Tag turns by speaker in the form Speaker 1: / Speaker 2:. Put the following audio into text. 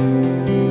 Speaker 1: Música